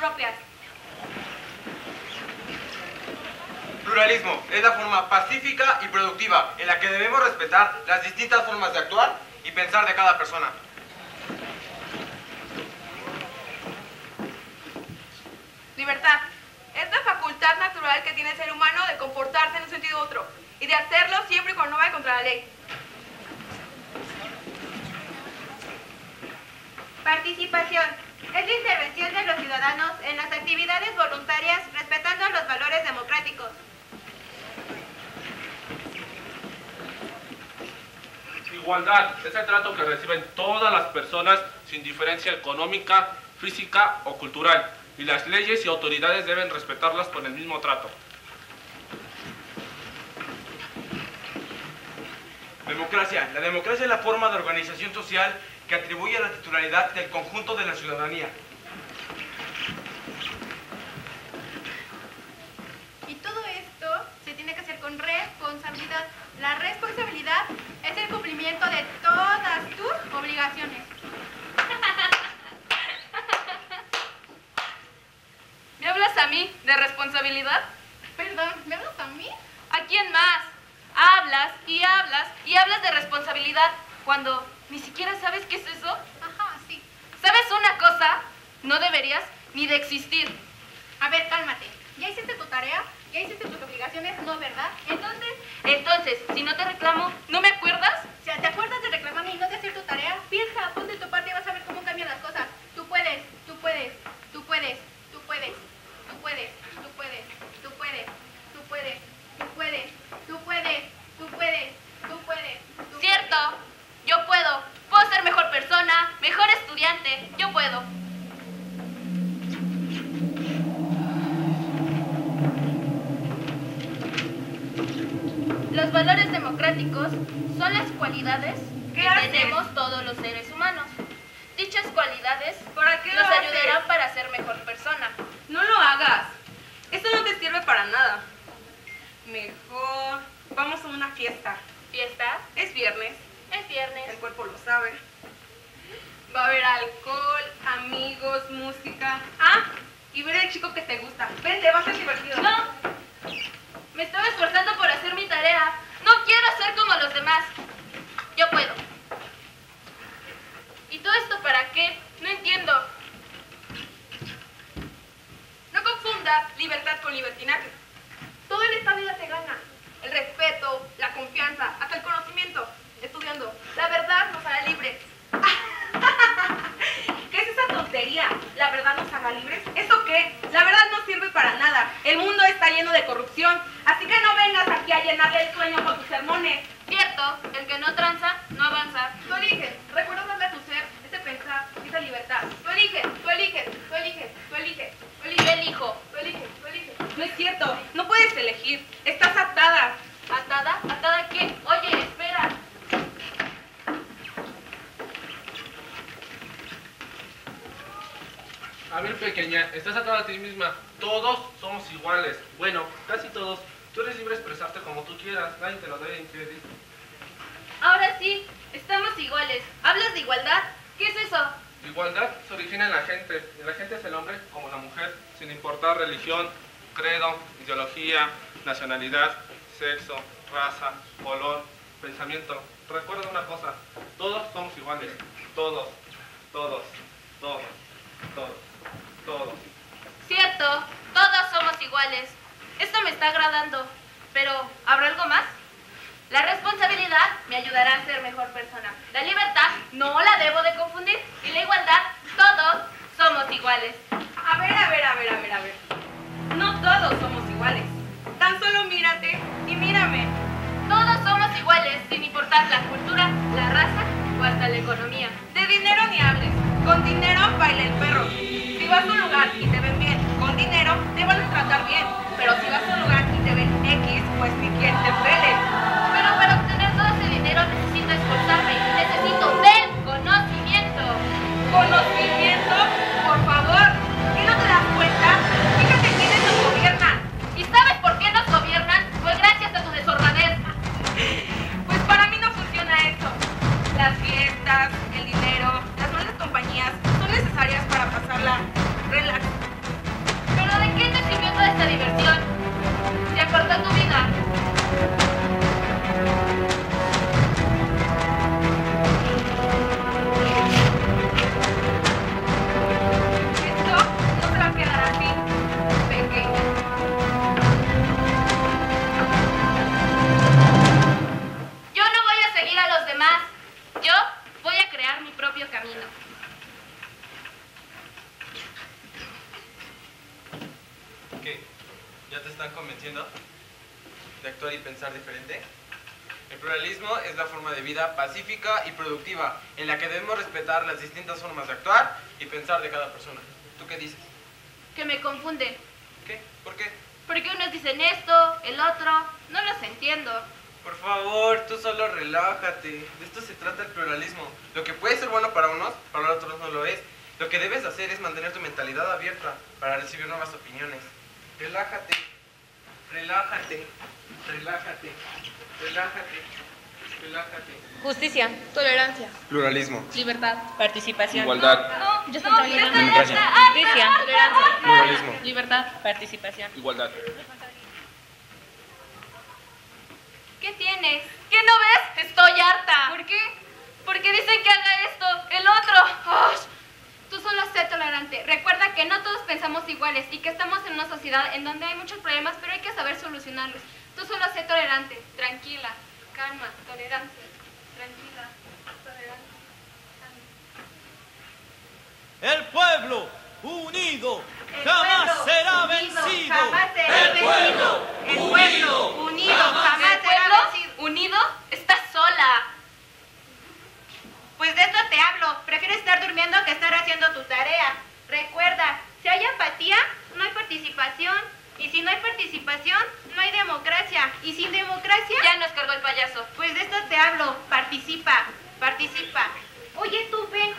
propias. Pluralismo es la forma pacífica y productiva en la que debemos respetar las distintas formas de actuar y pensar de cada persona. Libertad. Es la facultad natural que tiene el ser humano de comportarse en un sentido u otro y de hacerlo siempre y cuando no vaya contra la ley. Participación. Es la intervención de los ciudadanos en las actividades voluntarias respetando los valores democráticos. Igualdad es el trato que reciben todas las personas sin diferencia económica, física o cultural, y las leyes y autoridades deben respetarlas con el mismo trato. Democracia. La democracia es la forma de organización social que atribuye la titularidad del conjunto de la ciudadanía. Y todo esto se tiene que hacer con responsabilidad. La responsabilidad es el cumplimiento de todas tus obligaciones. ¿Me hablas a mí de responsabilidad? Perdón, ¿me hablas a mí? ¿A quién más? Hablas y hablas y hablas de responsabilidad cuando ni siquiera sabes qué es eso. Ajá, sí. ¿Sabes una cosa? No deberías ni de existir. A ver, cálmate. ¿Ya hiciste tu tarea? ¿Ya hiciste tus obligaciones? No, ¿verdad? Entonces, Entonces, si no te reclamo, ¿no me acuerdas? si te acuerdas de reclamarme y no de hacer tu tarea, piensa, ponte tu parte Los valores democráticos son las cualidades ¿Qué que haces? tenemos todos los seres humanos. Dichas cualidades ¿Para qué nos haces? ayudarán para ser mejor persona. No lo hagas. Esto no te sirve para nada. Mejor vamos a una fiesta. ¿Fiesta? Es viernes. Es viernes. El cuerpo lo sabe. Va a haber alcohol, amigos, música. Ah, y ver el chico que te gusta. Vente, va a ser divertido. No. Me estaba esforzando por hacer mi tarea. No quiero ser Yo puedo. ¿Y todo esto para qué? No entiendo. No confunda libertad con libertinaje. Todo en esta vida se gana. El respeto, la confianza, hasta el conocimiento. Estudiando. La verdad nos hará libres. ¿Qué es esa tontería? ¿La verdad nos haga libres? ¿Eso qué? La verdad no sirve para nada. El mundo está lleno de corrupción. Así que no vengas aquí a llenarle el sueño con tus sermones. Cierto, el que no tranza, no avanza. Tú eliges. Recuerda darle a tu ser ese pensar, esa libertad. Tú eliges, tú eliges, tú eliges, tú eliges. Tú eliges. Yo elijo. Tú eliges, tú eliges. No es cierto. No puedes elegir. Estás atada. ¿Atada? ¿Atada a qué? Oye, espera. A ver, pequeño, niña, estás atado a ti misma. Todos somos iguales. Bueno, casi todos. Tú eres libre de expresarte como tú quieras. Nadie te lo debe impedir. Ahora sí, estamos iguales. ¿Hablas de igualdad? ¿Qué es eso? Igualdad se origina en la gente. Y la gente es el hombre como la mujer, sin importar religión, credo, ideología, nacionalidad, sexo, raza, color, pensamiento. Recuerda una cosa, todos somos iguales. Todos, todos, todos, todos, todos. Cierto, todos somos iguales. Esto me está agradando. Pero, ¿habrá algo más? La responsabilidad me ayudará a ser mejor persona. La libertad no la debo de confundir. Y la igualdad, todos somos iguales. A ver, a ver, a ver, a ver, a ver. No todos somos iguales. Tan solo mírate y mírame. Todos somos iguales sin importar la cultura, la raza o hasta la economía. De dinero ni hables. Con dinero baila el perro. Si vas a un lugar y te ven bien, con dinero te van a tratar bien. Pero si vas a un lugar y te ven X, pues ni quien te pele. Pero para obtener todo ese dinero necesito esforzarme. Pensar diferente? El pluralismo es la forma de vida pacífica y productiva en la que debemos respetar las distintas formas de actuar y pensar de cada persona. ¿Tú qué dices? Que me confunde. ¿Qué? ¿Por qué? Porque unos dicen esto, el otro. No los entiendo. Por favor, tú solo relájate. De esto se trata el pluralismo. Lo que puede ser bueno para unos, para otros no lo es. Lo que debes hacer es mantener tu mentalidad abierta para recibir nuevas opiniones. Relájate, relájate, relájate, relájate, relájate. Justicia, tolerancia, Pluralismo, libertad, participación, Igualdad, No, ya Democracia. está. ¡Ay, justicia, tolerancia, pluralismo. libertad, participación. igualdad. ¿Qué tienes? ¿Qué no ves? Estoy harta. ¿Por qué? Porque dicen que haga esto, el otro. ¡Ay! Tú solo sé tolerante. Recuerda que no todos pensamos iguales y que estamos en una sociedad en donde hay muchos problemas, pero hay que saber solucionarlos. Tú solo sé tolerante. Tranquila, calma, tolerancia. Tranquila, tolerancia. El pueblo unido jamás será vencido. El pueblo unido jamás ¿El será pueblo vencido. unido está sola? Pues de esto te hablo. Prefieres estar durmiendo que estar haciendo tu tarea. Recuerda, si hay apatía, no hay participación. Y si no hay participación, no hay democracia. Y sin democracia, Ya nos cargó el payaso. pues de esto te hablo. Participa, participa. Oye, tú ven,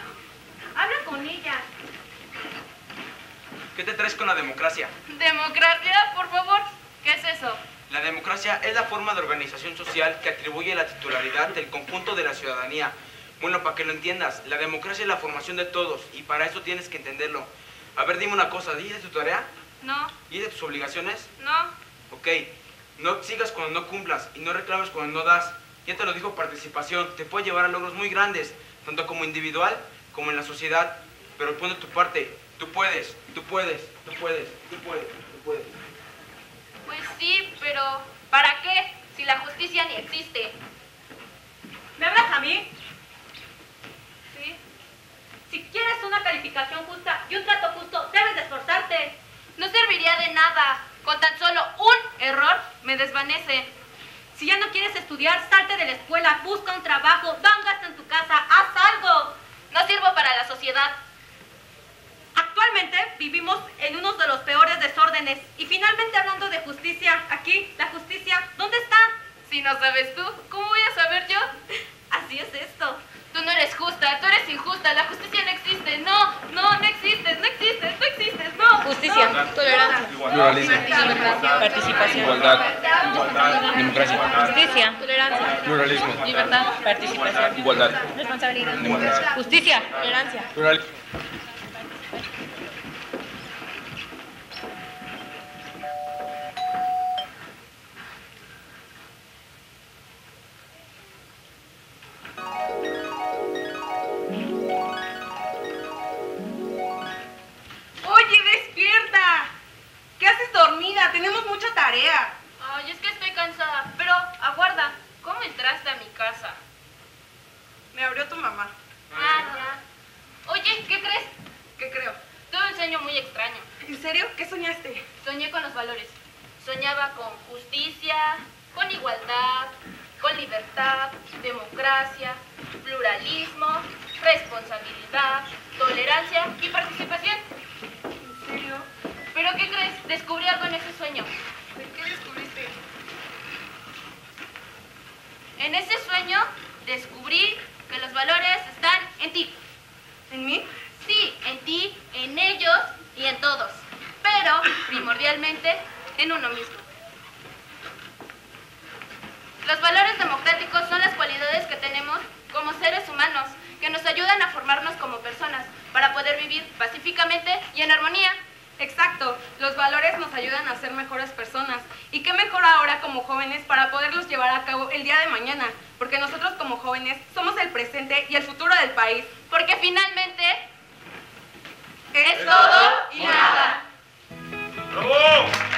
habla con ella. ¿Qué te traes con la democracia? ¿Democracia? Por favor. ¿Qué es eso? La democracia es la forma de organización social que atribuye la titularidad del conjunto de la ciudadanía. Bueno, para que lo entiendas, la democracia es la formación de todos y para eso tienes que entenderlo. A ver, dime una cosa, ¿dices tu tarea? No, ¿Y de tus obligaciones? no. Ok, no sigas cuando no cumplas y no reclames cuando no das. Ya te lo dijo participación, te puede llevar a logros muy grandes, tanto como individual como en la sociedad. Pero pon de tu parte, tú puedes, tú puedes, tú puedes, tú puedes, tú puedes. Pues sí, pero ¿para qué? Si la justicia ni existe. ¿Me hablas a mí? ¿Sí? Si quieres una calificación justa y un trato justo, debes de esforzarte. No serviría de nada. Con tan solo un error me desvanece. Si ya no quieres estudiar, salte de la escuela, busca un trabajo, da un gasto en tu casa, haz algo. No sirvo para la sociedad. Actualmente vivimos en uno de los peores desórdenes. Y finalmente hablando de justicia, aquí, la justicia, ¿dónde está? Si no sabes tú, ¿cómo voy a saber yo? Así es esto. Tú no eres justa, tú eres injusta, la justicia no existe. No, no, no existes, no existes, no existes, no. Justicia. Tolerancia. Pluralismo. Libertad. Participación. Igualdad. Democracia. Justicia. Tolerancia. Pluralismo. Libertad. Participación. Igualdad. Responsabilidad. Democracia. Justicia. Tolerancia. Pluralismo. Extraño. ¿En serio? ¿Qué soñaste? Soñé con los valores. Soñaba con justicia, con igualdad, con libertad, democracia, pluralismo, responsabilidad, tolerancia y participación. ¿En serio? ¿Pero qué crees? Descubrí algo en ese sueño. ¿Qué descubriste? En ese sueño descubrí que los valores están en ti. ¿En mí? Sí, en ti, en ellos y en todos. Pero primordialmente en uno mismo. Los valores democráticos son las cualidades que tenemos como seres humanos que nos ayudan a formarnos como personas para poder vivir pacíficamente y en armonía. Exacto, los valores nos ayudan a ser mejores personas. Y qué mejor ahora como jóvenes para poderlos llevar a cabo el día de mañana, porque nosotros como jóvenes somos el presente y el futuro del país. Porque finalmente es todo y nada. ¡Bravo!